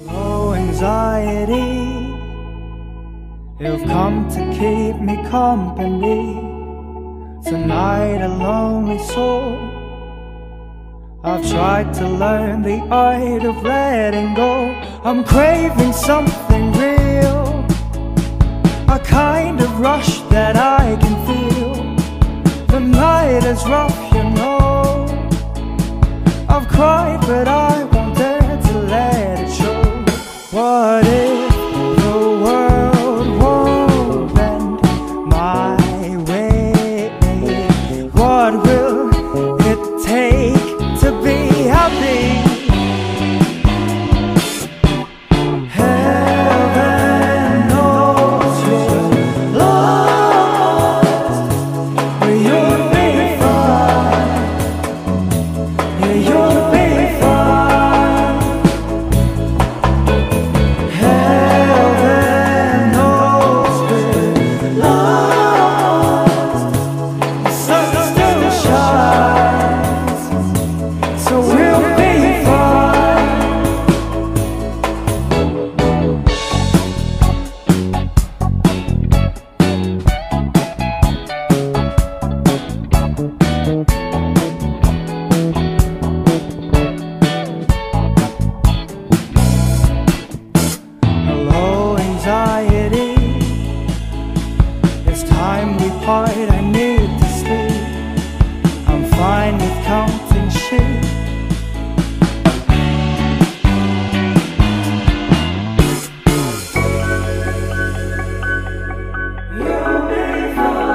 Low anxiety, you've come to keep me company. Tonight, a lonely soul. I've tried to learn the art of letting go. I'm craving something real, a kind of rush that I can feel. The night is rough, you know. I've cried, but I it's time we part, I need to sleep I'm fine with counting sheep. We'll be fine.